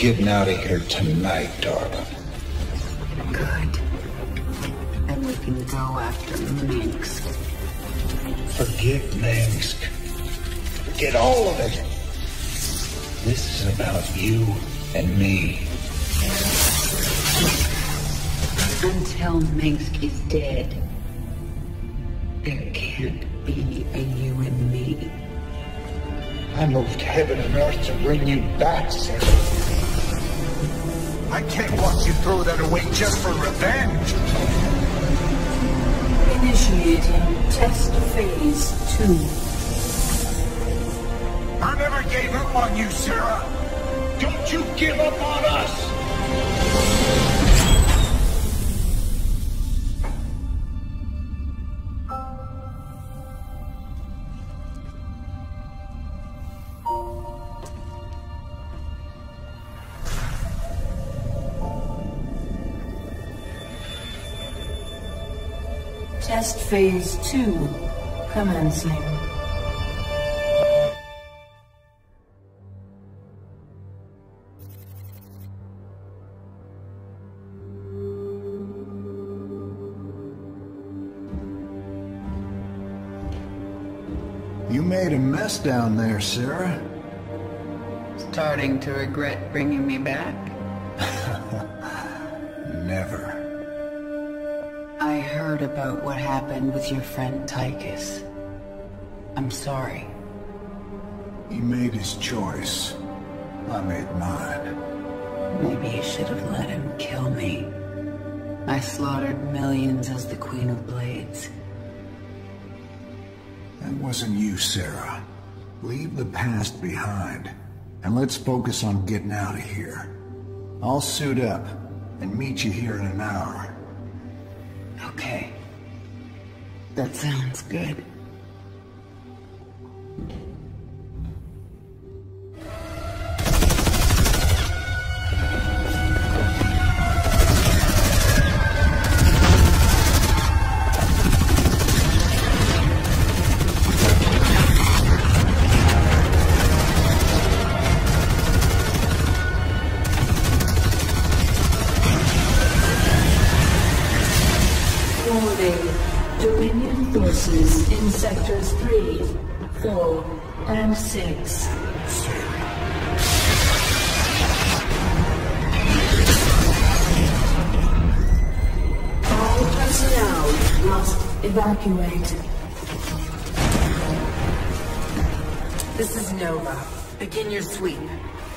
getting out of here tonight, darling. Good. And we can go after Mengsk. Forget Mengsk. Forget all of it. This is about you and me. Until Mengsk is dead, there can't be a you and me. I moved heaven and earth to bring you back, Sarah. I can't watch you throw that away just for revenge. Initiating test phase two. I never gave up on you, Sarah. Don't you give up on us. Test phase two commencing. You made a mess down there, Sarah. Starting to regret bringing me back? Heard about what happened with your friend Tychus. I'm sorry. He made his choice. I made mine. Maybe you should have let him kill me. I slaughtered millions as the Queen of Blades. That wasn't you, Sarah. Leave the past behind. And let's focus on getting out of here. I'll suit up and meet you here in an hour. Okay. That sounds good. Must evacuate. This is Nova. Begin your sweep.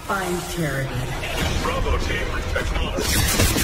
Find Kerrigan. Bravo team, acknowledge.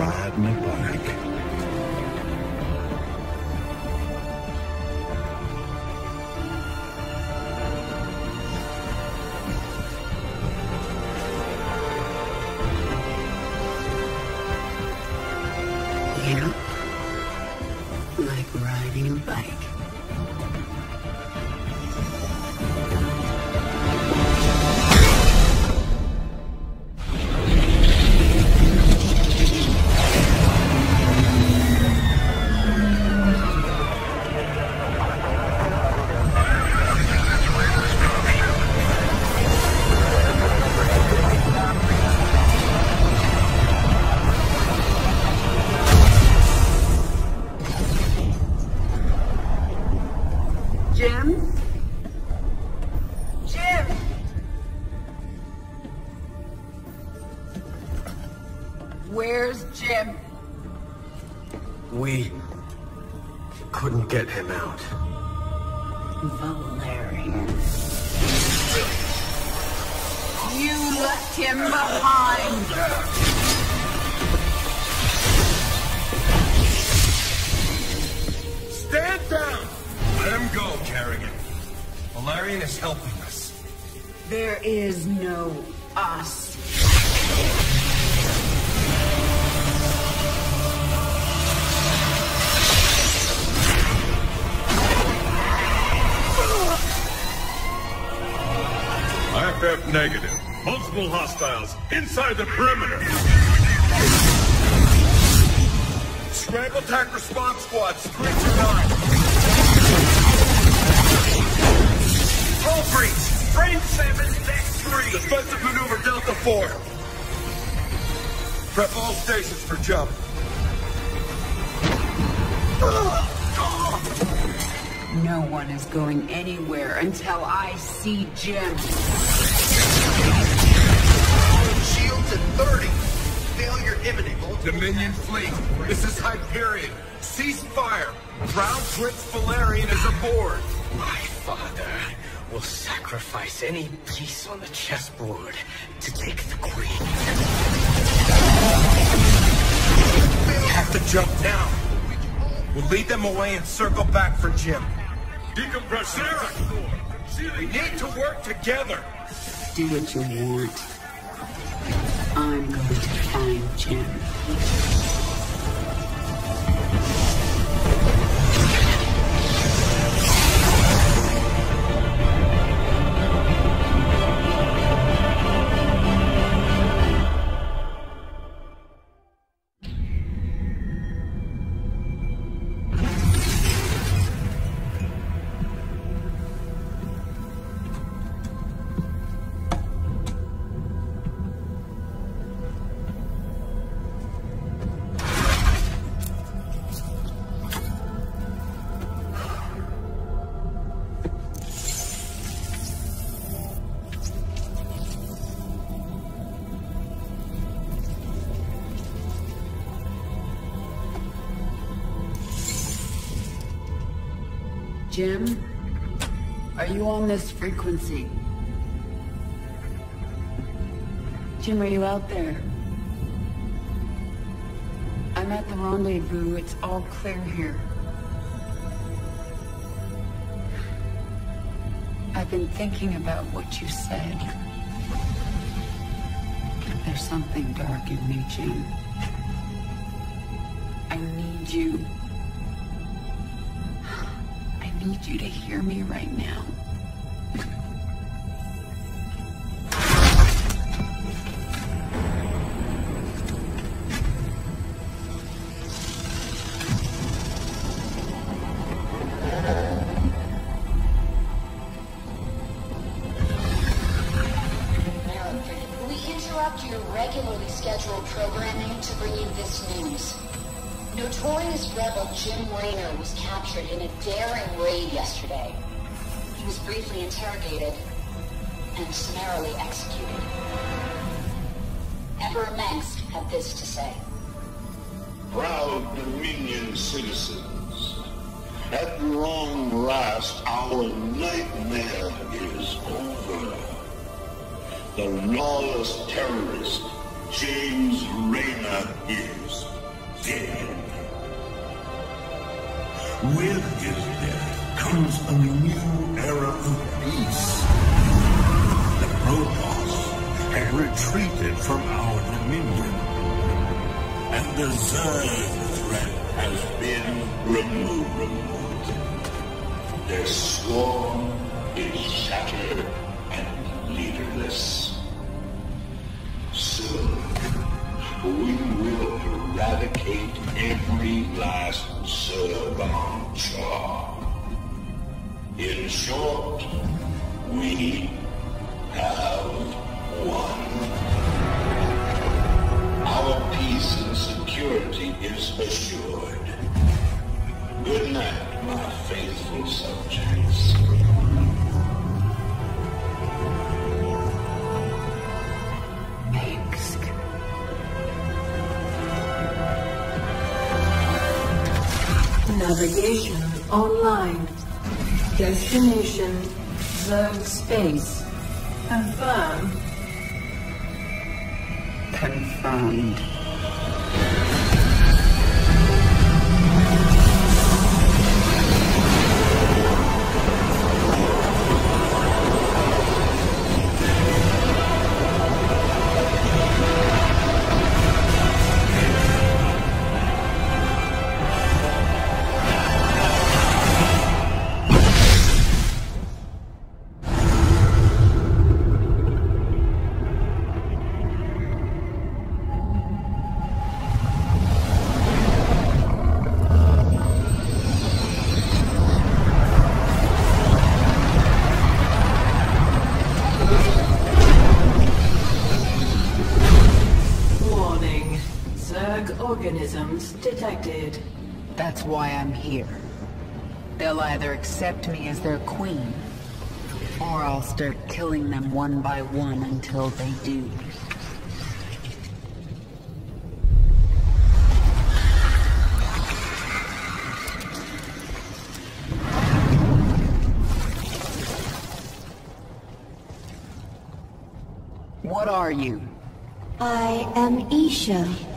Like riding a inside the perimeter. Scramble attack response squads, 3 to 9. Hull breach! Frame 7, deck 3. Defensive maneuver Delta 4. Prep all stations for jump. No one is going anywhere until I see Jim. Shields 30. Failure imminent. Dominion fleet, this is Hyperion. Cease fire. Crown Prince Valerian is aboard. My father will sacrifice any piece on the chessboard to take the queen. We have to jump now. We'll lead them away and circle back for Jim. Decompress Sarah! We need to work together. Do what you want. I'm going to find Jim. This frequency? Jim, are you out there? I'm at the rendezvous. It's all clear here. I've been thinking about what you said. There's something dark in me, Jim. I need you. I need you to hear me right now. The lawless terrorist James Raynor online. Destination Zerg Space. Confirm. Confirmed. Detected. That's why I'm here. They'll either accept me as their queen, or I'll start killing them one by one until they do. What are you? I am Izsha.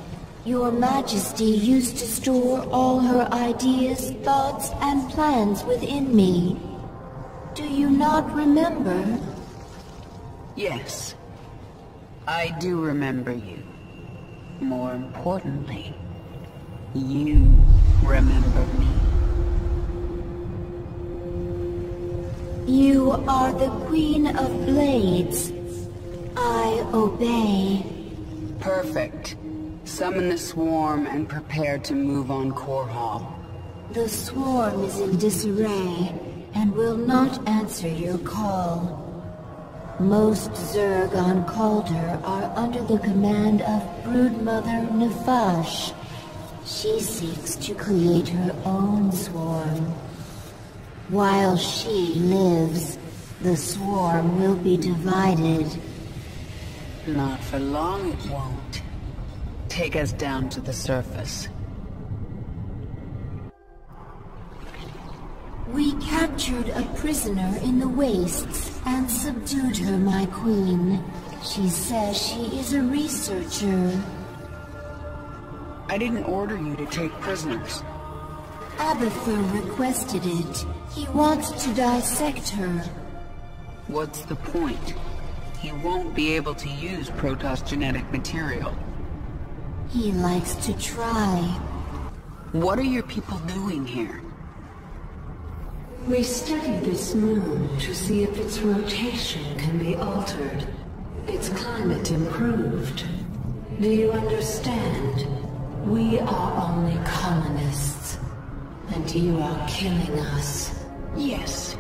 Your Majesty used to store all her ideas, thoughts, and plans within me. Do you not remember? Yes. I do remember you. More importantly, you remember me. You are the Queen of Blades. I obey. Perfect. Summon the swarm and prepare to move on Korhal. The swarm is in disarray and will not answer your call. Most Zerg on Kaldir are under the command of Broodmother Nefash. She seeks to create her own swarm. While she lives, the swarm will be divided. Not for long it won't. Take us down to the surface. We captured a prisoner in the wastes and subdued her, my queen. She says she is a researcher. I didn't order you to take prisoners. Abathur requested it. He wants to dissect her. What's the point? He won't be able to use Protoss genetic material. He likes to try. What are your people doing here? We studied this moon to see if its rotation can be altered. Its climate improved. Do you understand? We are only colonists. And you are killing us. Yes.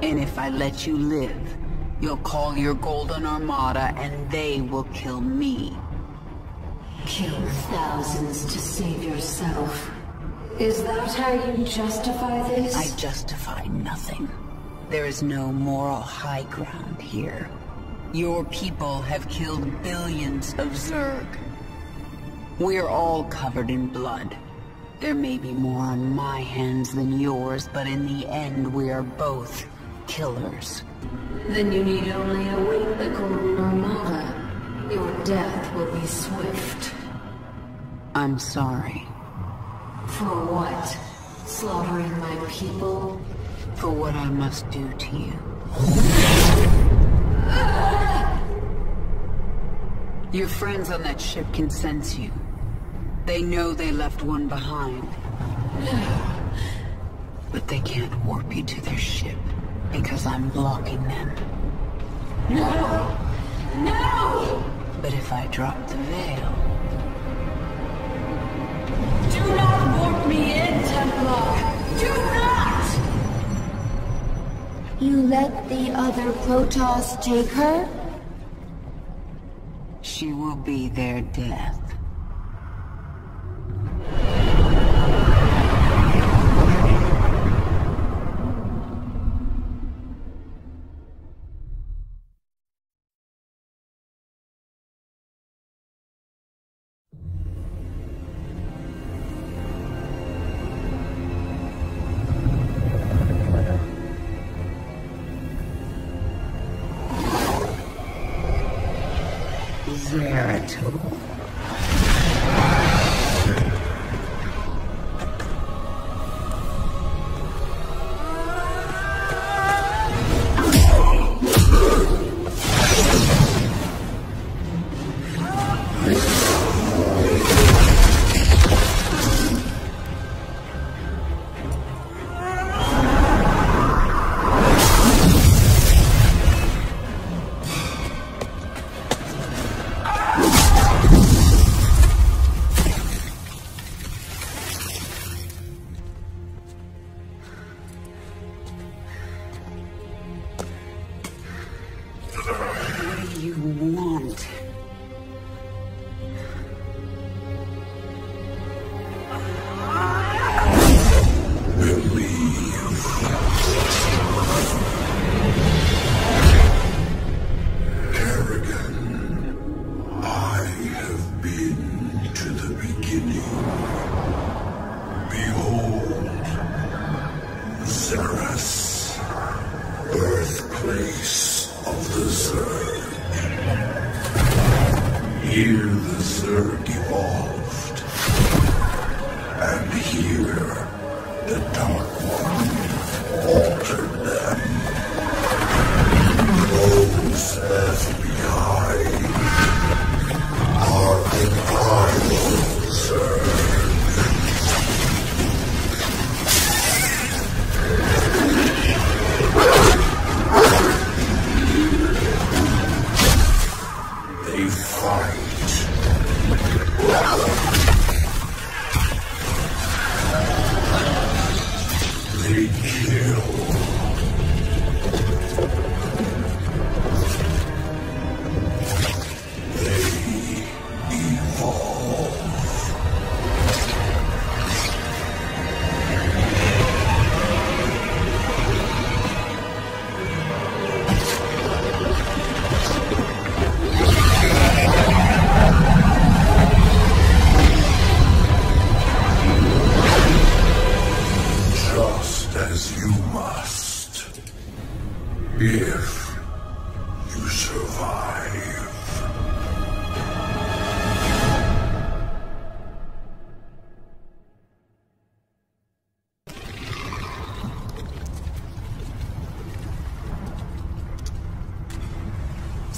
And if I let you live, you'll call your Golden Armada and they will kill me. Kill thousands to save yourself. Is that how you justify this? I justify nothing. There is no moral high ground here. Your people have killed billions of Zerg. We're all covered in blood. There may be more on my hands than yours, but in the end we are both killers. Then you need only await the Golden Armada. Your death will be swift. I'm sorry. For what? Slaughtering my people? For what I must do to you. Your friends on that ship can sense you. They know they left one behind. But they can't warp you to their ship, because I'm blocking them. No! No! But if I drop the veil... You let the other Protoss take her? She will be their death. What do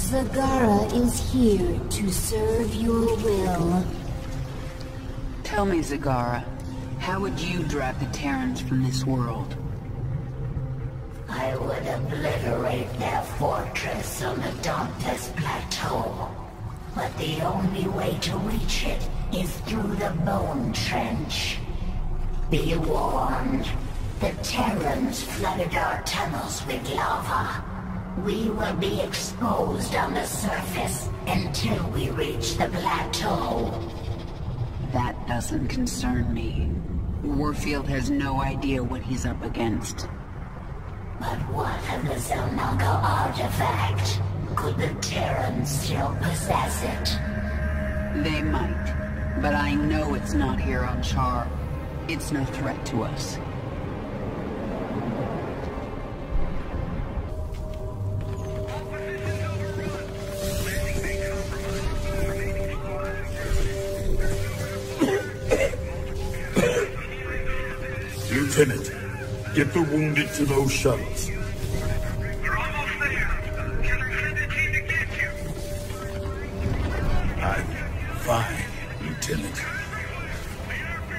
Zagara is here to serve your will. Tell me, Zagara, how would you drive the Terrans from this world? I would obliterate their fortress on the Dantes Plateau. But the only way to reach it is through the Bone Trench. Be warned. The Terrans flooded our tunnels with lava. We will be exposed on the surface until we reach the plateau. That doesn't concern me. Warfield has no idea what he's up against. But what of the Xel'Naga artifact? Could the Terrans still possess it? They might, but I know it's not here on Char. It's no threat to us. Those shuttles. We're almost there. Can I send a team to get you? I'm fine, Lieutenant.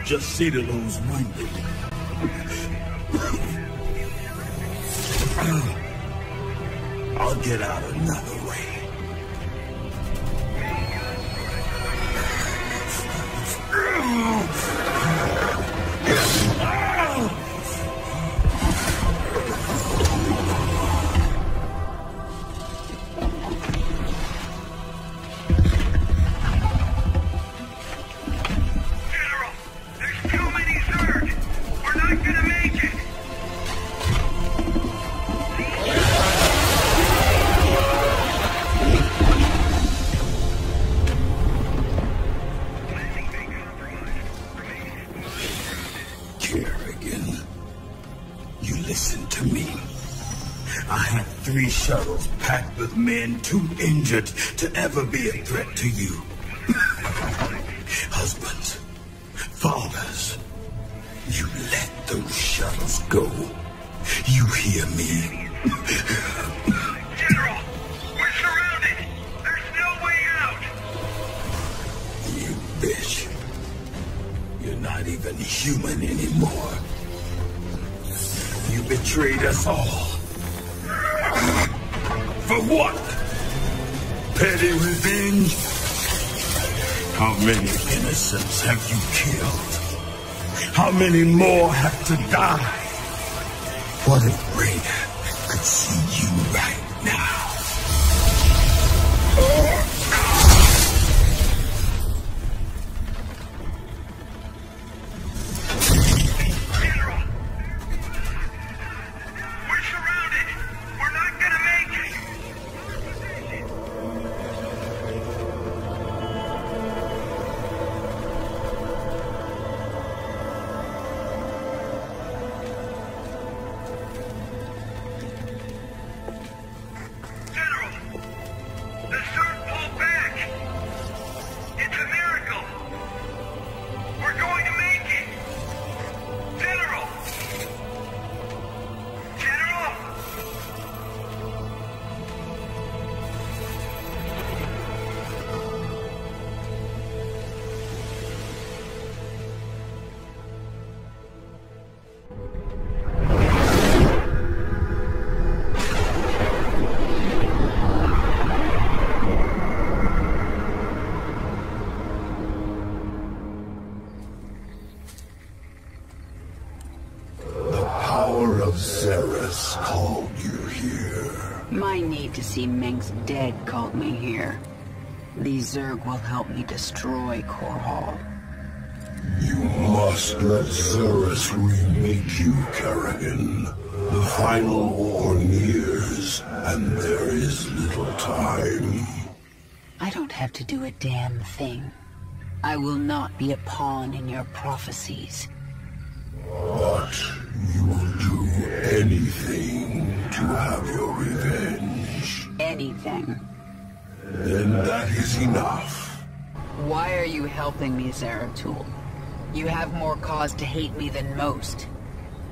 Just see to those wounded. Shuttles packed with men too injured to ever be a threat to you. Many more have to die? What need to see Mengsk dead called me here. These Zerg will help me destroy Korhal. You must let Zerus remake you, Kerrigan. The final war nears, and there is little time. I don't have to do a damn thing. I will not be a pawn in your prophecies. But you will do anything to have your revenge. Anything. Then that is enough. Why are you helping me, Zeratul? You have more cause to hate me than most.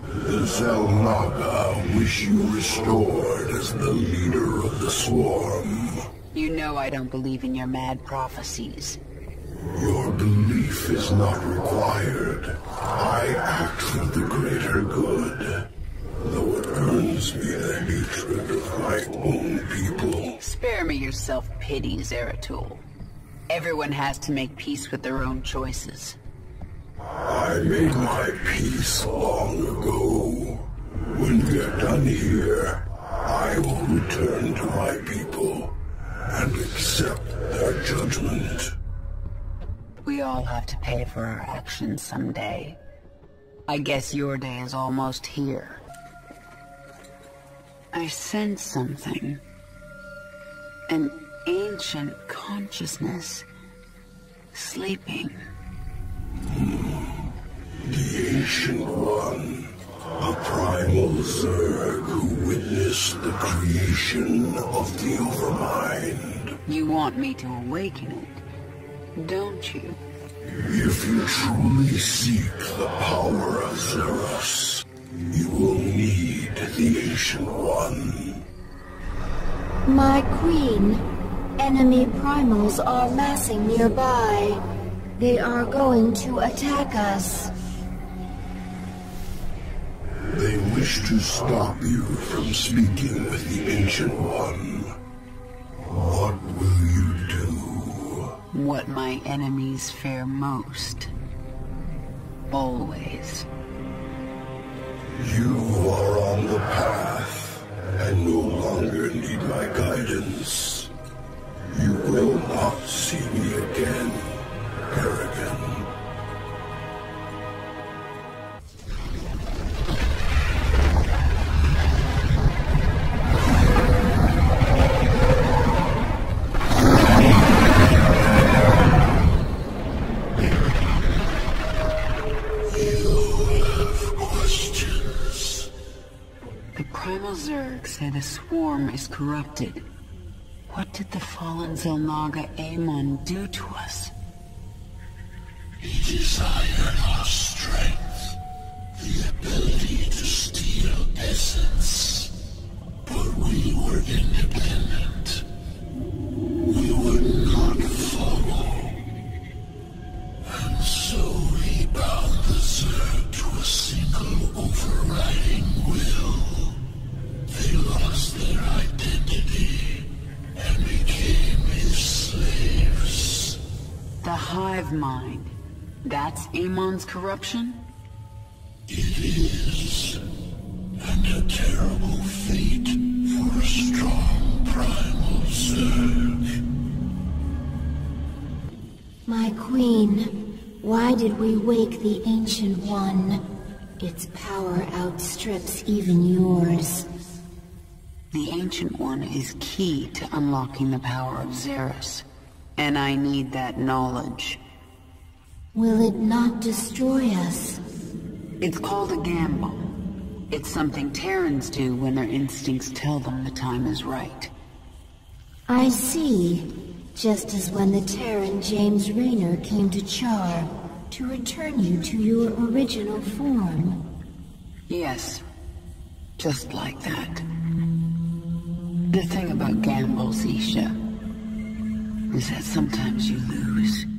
The Xel'Naga wish you restored as the leader of the swarm. You know I don't believe in your mad prophecies. Your belief is not required. I act for the greater good, though it earns me the hatred of my own people. Spare me your self-pity, Zeratul. Everyone has to make peace with their own choices. I made my peace long ago. When we're done here, I will return to my people and accept their judgment. We all have to pay for our actions someday. I guess your day is almost here. I sense something. An ancient consciousness. Sleeping. The Ancient One. A primal Zerg who witnessed the creation of the Overmind. You want me to awaken it, don't you? If you truly seek the power of Zerus, you will the Ancient One. My queen, enemy primals are massing nearby. They are going to attack us. They wish to stop you from speaking with the Ancient One. What will you do? What my enemies fear most. Always. You are on the path, and no longer need my guidance. You will not see me again, the swarm is corrupted. What did the fallen Xel'Naga Amon do to us? He desired our strength, the ability to steal essence. But we were independent. We would hive mind. That's Amon's corruption? It is. And a terrible fate for a strong primal Zerg. My queen, why did we wake the Ancient One? Its power outstrips even yours. The Ancient One is key to unlocking the power of Zerus. And I need that knowledge. Will it not destroy us? It's called a gamble. It's something Terrans do when their instincts tell them the time is right. I see. Just as when the Terran James Raynor came to Char to return you to your original form. Yes. Just like that. The thing about gambles, Izsha, is that sometimes you lose.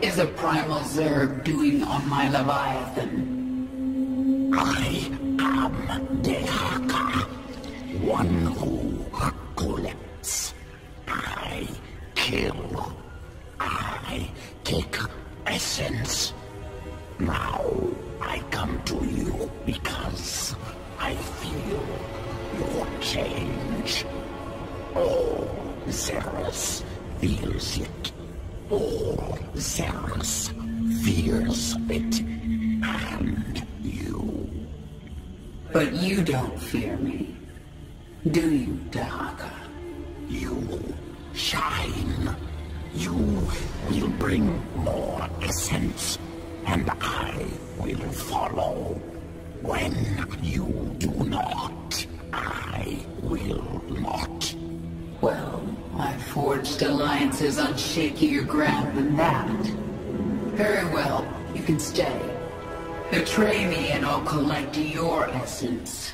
Is a primal Zerg doing on my Leviathan? Your essence.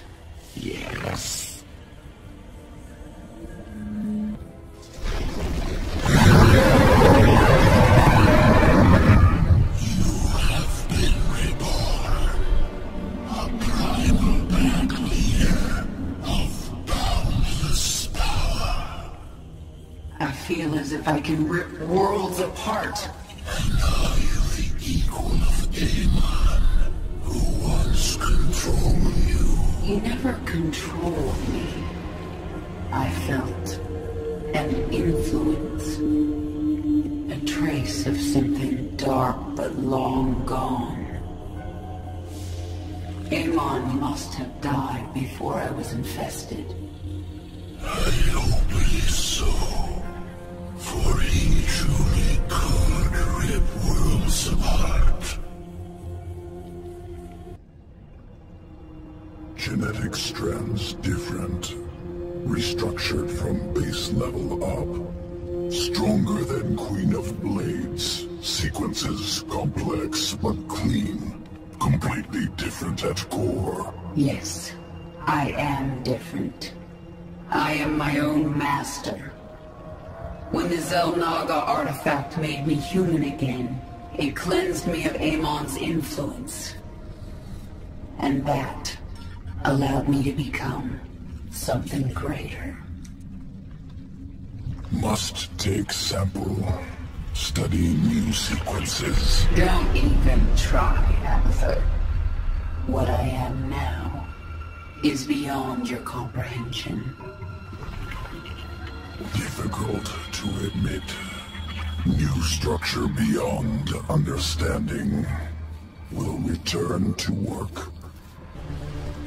Yes. You have been reborn. A primal bank of powerless power. I feel as if I can rip worlds apart. Once you. Never controlled me. I felt an influence. A trace of something dark but long gone. Amon must have died before I was infested. I hope it is so. For he truly could rip worlds apart. Genetic strands different. Restructured from base level up. Stronger than Queen of Blades. Sequences complex but clean. Completely different at core. Yes, I am different. I am my own master. When the Xel'Naga artifact made me human again, it cleansed me of Amon's influence. And that allowed me to become something greater. Must take sample. Study new sequences. Don't even try, Abathur. What I am now is beyond your comprehension. Difficult to admit. New structure beyond understanding. Will return to work.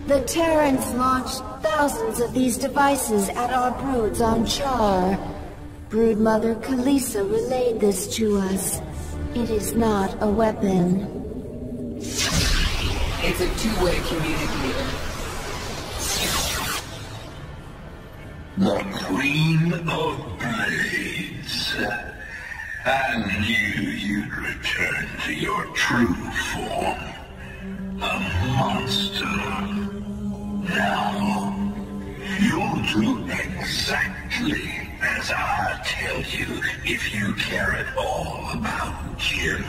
The Terrans launched thousands of these devices at our broods on Char. Broodmother Kilysa relayed this to us. It is not a weapon. It's a two-way communicator. The Queen of Blades. I knew you'd return to your true form. A monster. Now, you'll do exactly as I tell you if you care at all about Jim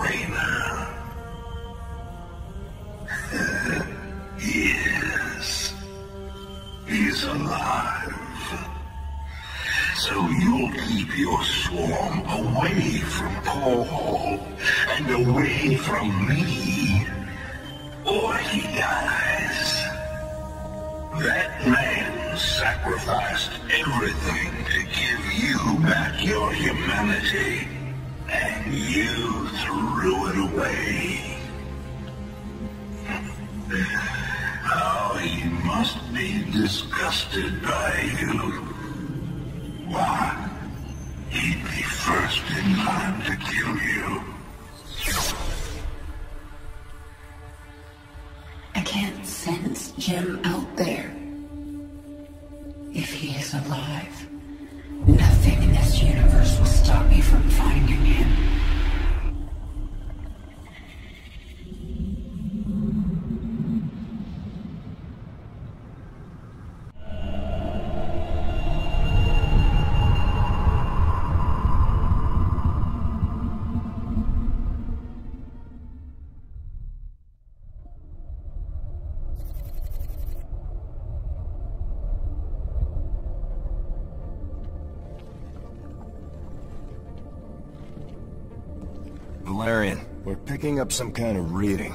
Raynor. yes. He's alive. So you'll keep your swarm away from Paul and away from me, or he dies. That man sacrificed everything to give you back your humanity, and you threw it away. How he must be disgusted by you. Why, he'd be first in line to kill you. I can't sense Jim out there. If he is alive, nothing in this universe will stop me from finding him. Valerian, we're picking up some kind of reading.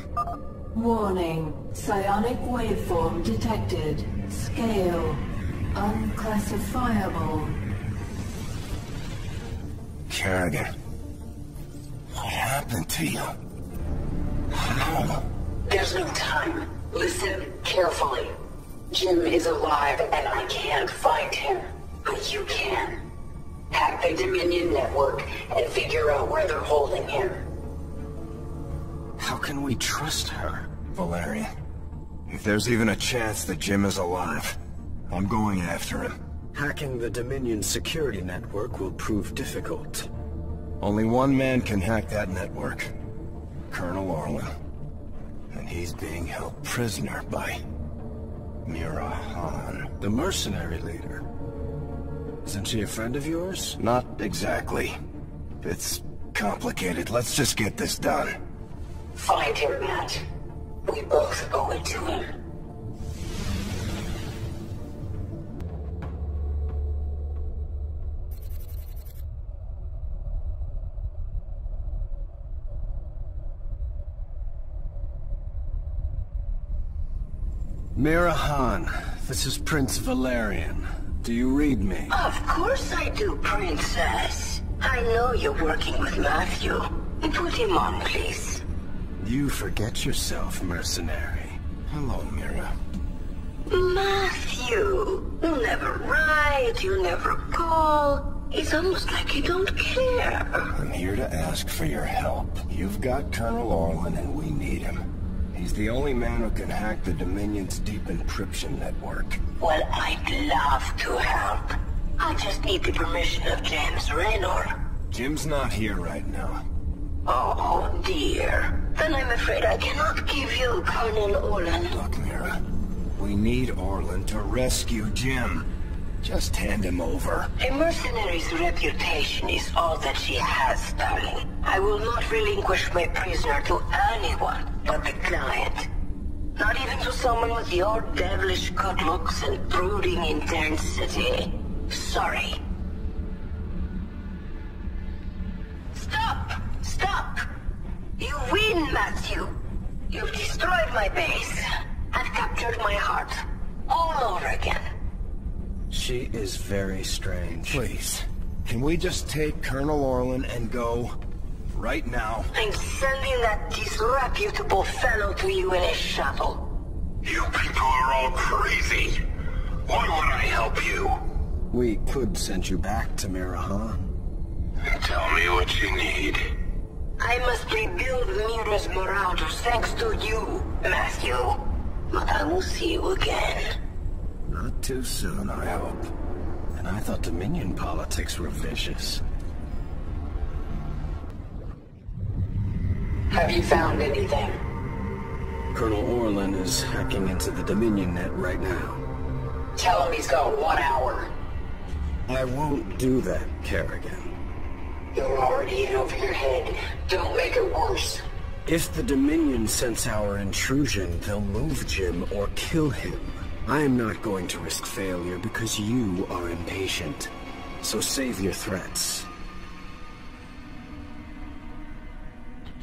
Warning. Psionic waveform detected. Scale. Unclassifiable. Kerrigan. What happened to you? How? There's no time. Listen carefully. Jim is alive and I can't find him. But you can. Hack the Dominion network and figure out where they're holding him. How can we trust her, Valerian? If there's even a chance that Jim is alive, I'm going after him. Hacking the Dominion security network will prove difficult. Only one man can hack that network. Colonel Orlin. And he's being held prisoner by... Mira Han. The mercenary leader. Isn't she a friend of yours? Not exactly. It's complicated. Let's just get this done. Find him, Matt. We both owe it to him. Mira Han, this is Prince Valerian. Do you read me? Of course I do, Princess. I know you're working with Matthew. Put him on, please. You forget yourself, mercenary. Hello, Mira. Matthew, you never write, you never call. It's almost like you don't care. I'm here to ask for your help. You've got Colonel Orlin and we need him. He's the only man who can hack the Dominion's deep encryption network. Well, I'd love to help. I just need the permission of James Raynor. Jim's not here right now. Oh, dear. Then I'm afraid I cannot give you Colonel Orlin. Look, Mira. We need Orlin to rescue Jim. Just hand him over. A mercenary's reputation is all that she has, darling. I will not relinquish my prisoner to anyone but the client. Not even to someone with your devilish good looks and brooding intensity. Sorry. You win, Matthew! You've destroyed my base and captured my heart. All over again. She is very strange. Please, can we just take Colonel Orlin and go? Right now. I'm sending that disreputable fellow to you in a shuttle. You people are all crazy. Why would I help you? We could send you back to Mira Han. Tell me what you need. I must rebuild Mira's morale thanks to you, Matthew. But I will see you again. Not too soon, I hope. And I thought Dominion politics were vicious. Have you found anything? Colonel Orlin is hacking into the Dominion net right now. Tell him he's got one hour. I won't do that, Kerrigan. You're already in over your head. Don't make it worse. If the Dominion sense our intrusion, they'll move Jim or kill him. I am not going to risk failure because you are impatient. So save your threats.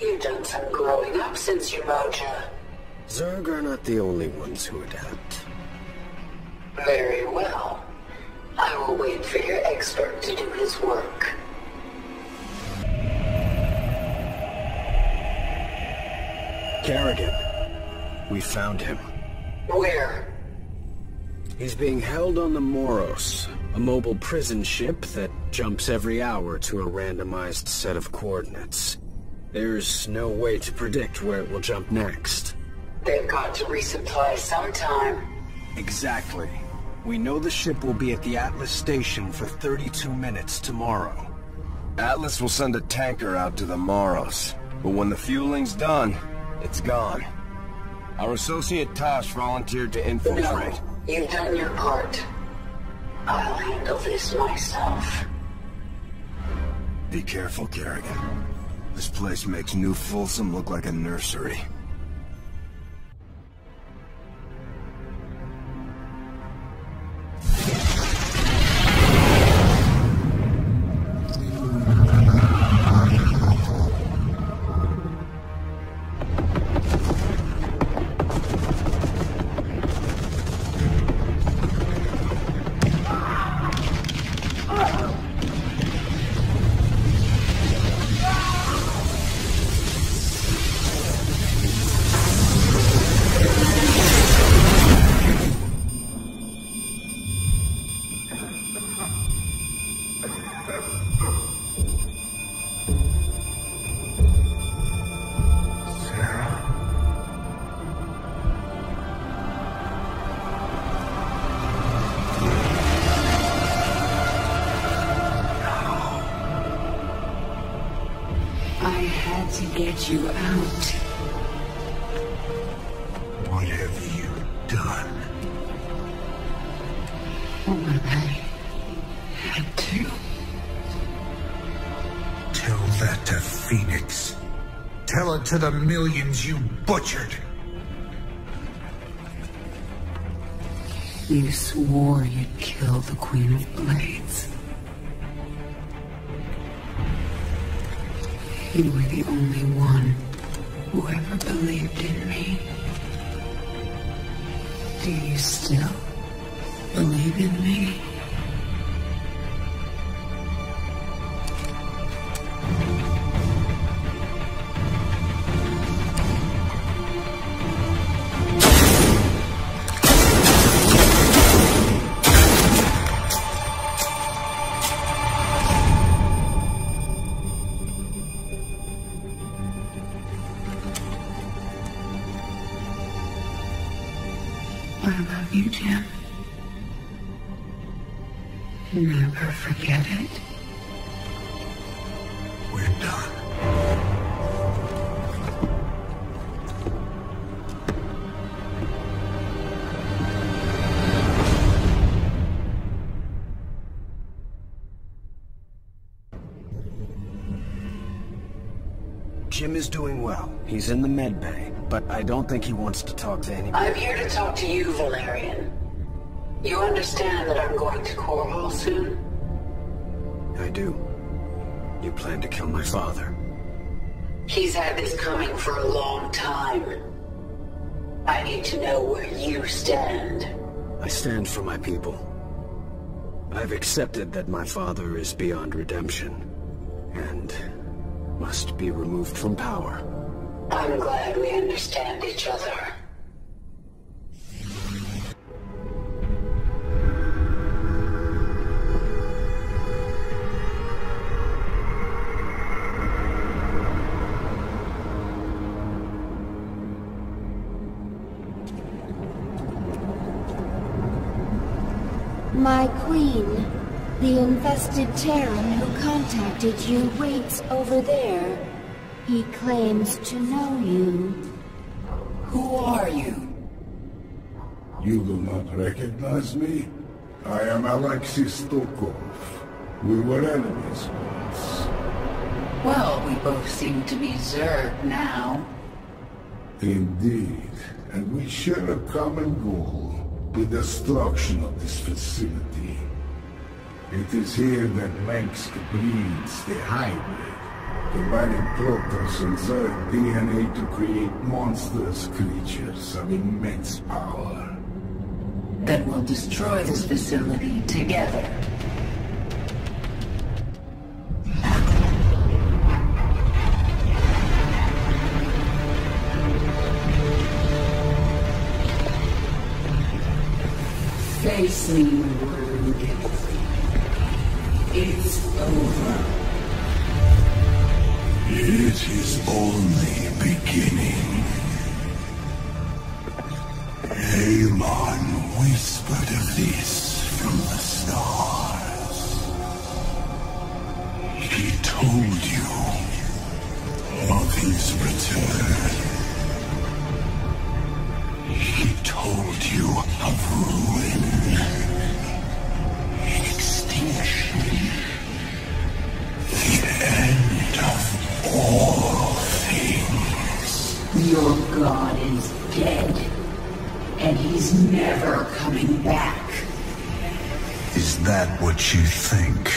You've done some growing up since your moja. Zerg are not the only ones who adapt. Very well. I will wait for your expert to do his work. Kerrigan. We found him. Where? He's being held on the Moros, a mobile prison ship that jumps every hour to a randomized set of coordinates. There's no way to predict where it will jump next. They've got to resupply sometime. Exactly. We know the ship will be at the Atlas station for 32 minutes tomorrow. Atlas will send a tanker out to the Moros, but when the fueling's done, it's gone. Our associate Tosh volunteered to infiltrate. No, you've done your part. I'll handle this myself. Be careful, Kerrigan. This place makes New Folsom look like a nursery. Had to get you out. What have you done? What I had to. Tell that to Fenix. Tell it to the millions you butchered. You swore you'd kill the Queen of Blades. You were the only one who ever believed in me. Do you still believe in me? Is doing well. He's in the med bay, but I don't think he wants to talk to anybody. I'm here to talk to you, Valerian. You understand that I'm going to Korhal soon? I do. You plan to kill my father. He's had this coming for a long time. I need to know where you stand. I stand for my people. I've accepted that my father is beyond redemption, and must be removed from power. I'm glad we understand each other. The infested Terran who contacted you waits over there. He claims to know you. Who are you? You do not recognize me? I am Alexei Stukov. We were enemies once. Well, we both seem to be Zerg now. Indeed, and we share a common goal, the destruction of this facility. It is here that Mengsk breeds the hybrid, combining Protoss and Zerg DNA to create monstrous creatures of immense power. That will destroy this facility together. Face me, over. It is only beginning. Amon whispered of this from the stars. He told you of his return. He told you of ruin, think?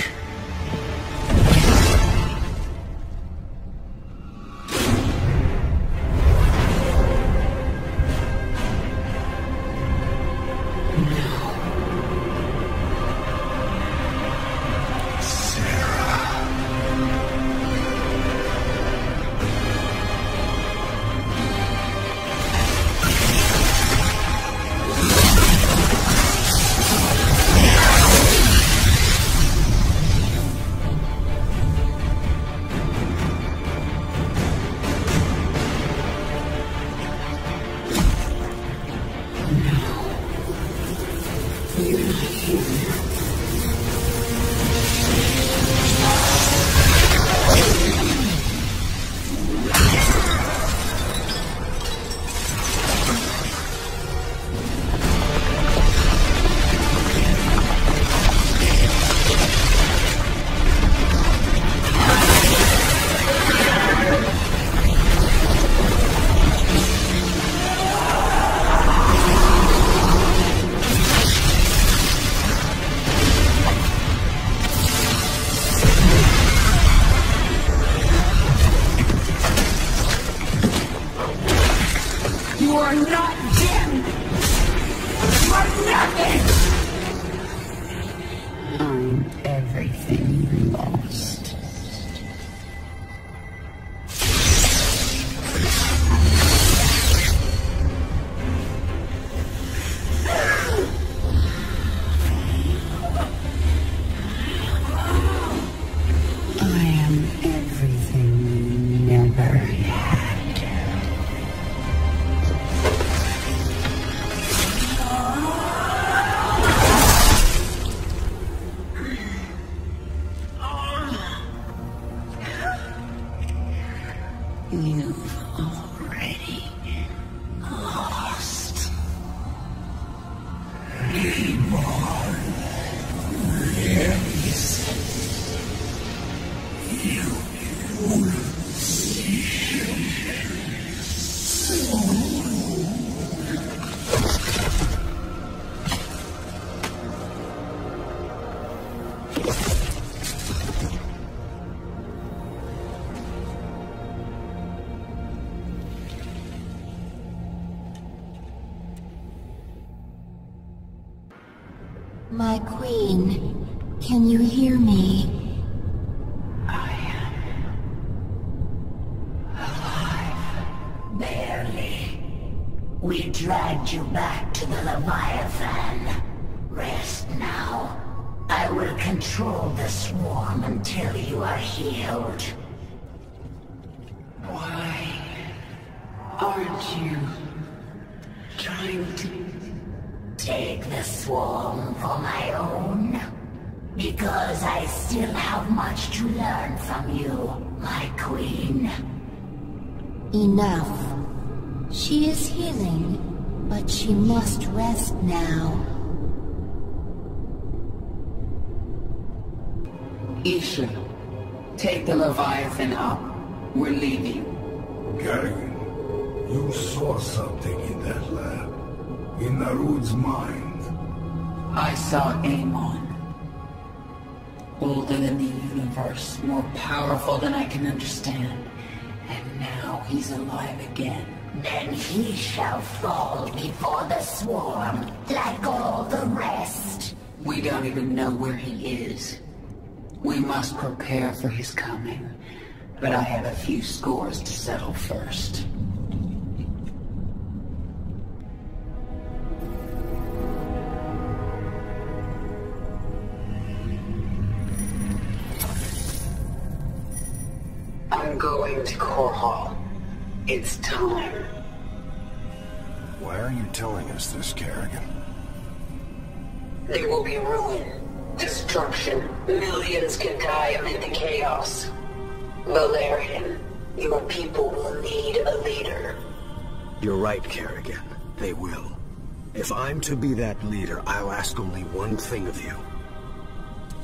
She must rest now. Izsha, take the Leviathan up. We're leaving. Kerrigan, you saw something in that lab. In Narud's mind. I saw Amon. Older than the universe, more powerful than I can understand. And now he's alive again. Then he shall fall before the swarm, like all the rest. We don't even know where he is. We must prepare for his coming. But I have a few scores to settle first. I'm going to Korhal. It's time. Why are you telling us this, Kerrigan? There will be ruin, destruction. Millions can die amid the chaos. Valerian, your people will need a leader. You're right, Kerrigan. They will. If I'm to be that leader, I'll ask only one thing of you.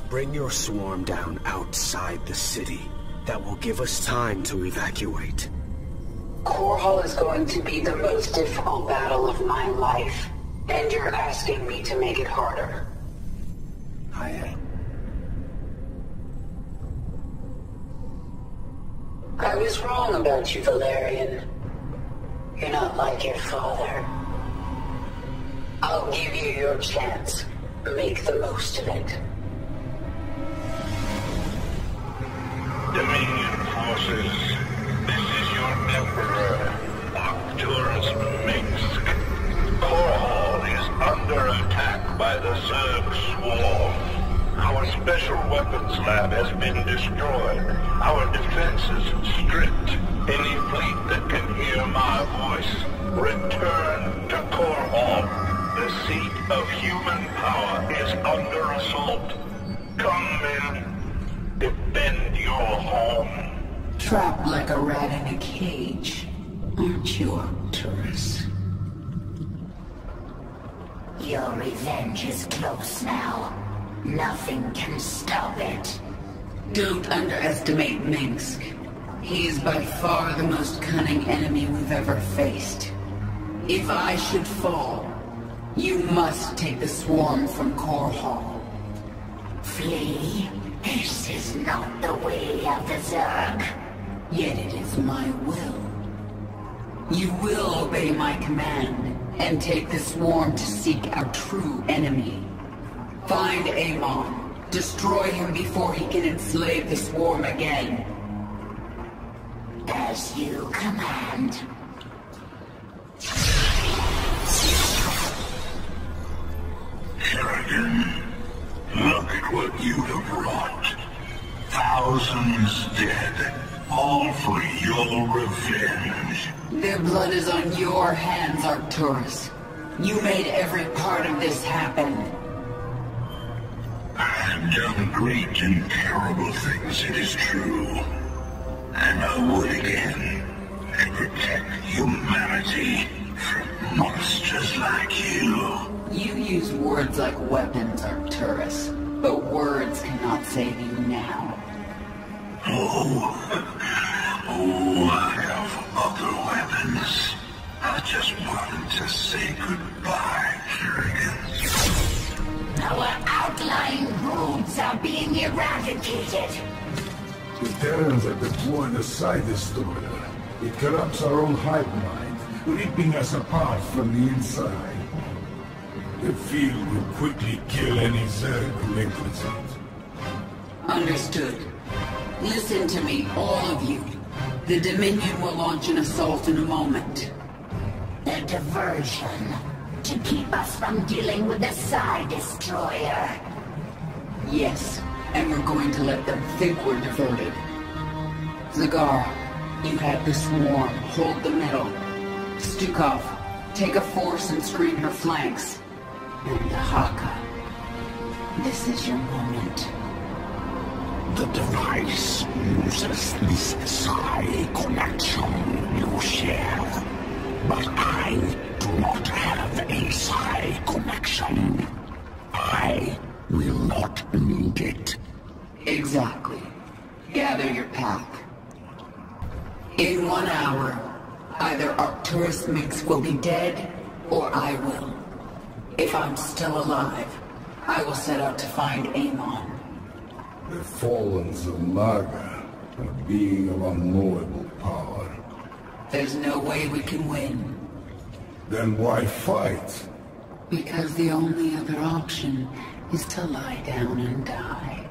Bring your swarm down outside the city. That will give us time to evacuate. Korhal is going to be the most difficult battle of my life. And you're asking me to make it harder. I am. I was wrong about you, Valerian. You're not like your father. I'll give you your chance. Make the most of it. Dominion forces, this is your Emperor, Arcturus Mengsk. Core Hall is under attack by the Zerg Swarm. Our special weapons lab has been destroyed. Our defenses stripped. Any fleet that can hear my voice, return to Korhal. The seat of human power is under assault. Come in. Defend your home. Trapped like a rat in a cage, aren't you, Arcturus? Your revenge is close now. Nothing can stop it. Don't underestimate Mengsk. He is by far the most cunning enemy we've ever faced. If I should fall, you must take the swarm from Korhal. Flee? This is not the way of the Zerg. Yet it is my will. You will obey my command and take the swarm to seek our true enemy. Find Amon. Destroy him before he can enslave the swarm again. As you command. Kerrigan, look at what you have wrought. Thousands dead, all for your revenge. Their blood is on your hands, Arcturus. You made every part of this happen. I have done great and terrible things, it is true. And I would again, to protect humanity from monsters like you. You use words like weapons, Arcturus, but words cannot save you now. Oh, oh, I have other weapons. I just wanted to say goodbye, Kerrigan. Our outlying broods are being eradicated. The Terrans have deployed a Psi Destroyer. It corrupts our own hive mind, ripping us apart from the inside. The field will quickly kill any Zerg who enters it. Understood. Listen to me, all of you. The Dominion will launch an assault in a moment. A diversion. To keep us from dealing with the Psi Destroyer. Yes, and we're going to let them think we're diverted. Zagar, you have the swarm. Hold the middle. Stukov, take a force and screen her flanks. And Dehaka, this is your moment. The device uses this psi connection you share. But I do not have a psi connection. I will not need it. Exactly. Gather your pack. In one hour, either Arcturus Mengsk will be dead, or I will. If I'm still alive, I will set out to find Amon. The fallen Xel'Naga, a being of unknowable power. There's no way we can win. Then why fight? Because the only other option is to lie down and die.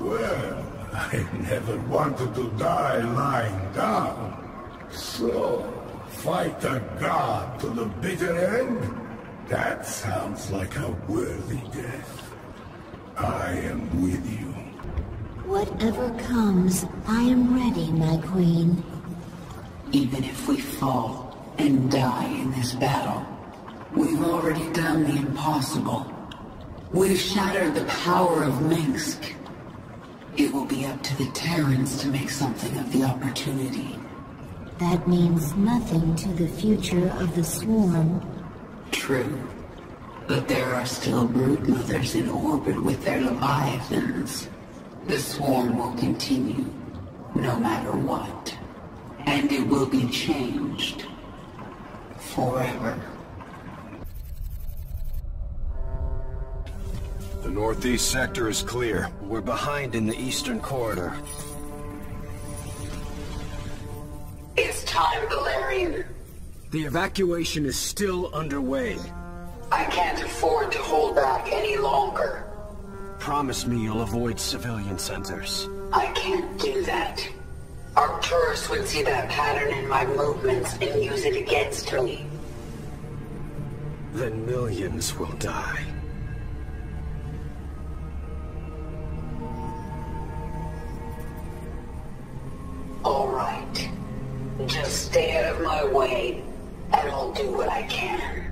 Well, I never wanted to die lying down. So, fight a god to the bitter end? That sounds like a worthy death. I am with you. Whatever comes, I am ready, my queen. Even if we fall and die in this battle, we've already done the impossible. We've shattered the power of Mengsk. It will be up to the Terrans to make something of the opportunity. That means nothing to the future of the swarm. True. But there are still brood mothers in orbit with their leviathans. The swarm will continue, no matter what. And it will be changed. Forever. The northeast sector is clear. We're behind in the eastern corridor. It's time, Valerian. The evacuation is still underway. I can't afford to hold back any longer. Promise me you'll avoid civilian centers. I can't do that. Arcturus would see that pattern in my movements and use it against me. Then millions will die. All right. Just stay out of my way, and I'll do what I can.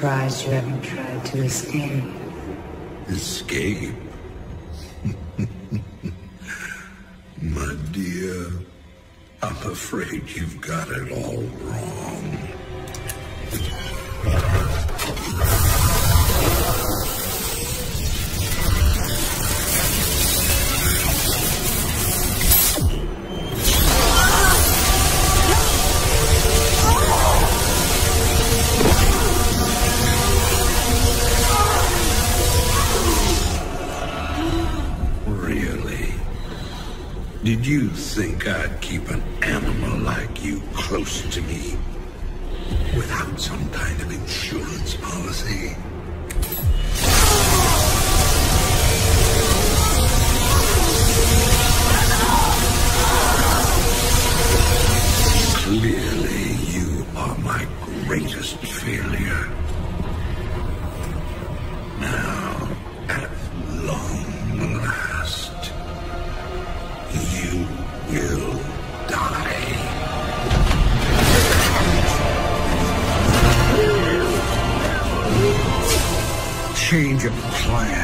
Surprised you haven't tried to escape. Escape? My dear, I'm afraid you've got it all I'd keep an animal like you close to me Change of plans.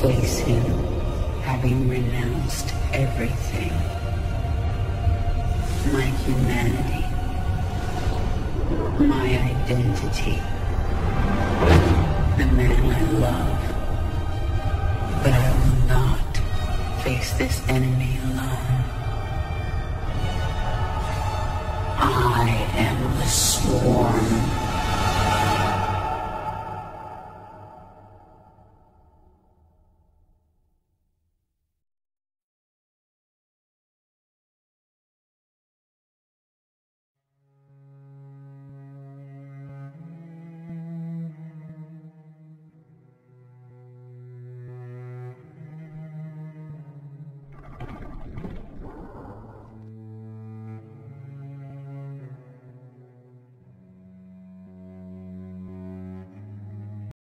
Face him, having renounced everything. My humanity, my identity, the man I love. But I will not face this enemy alone.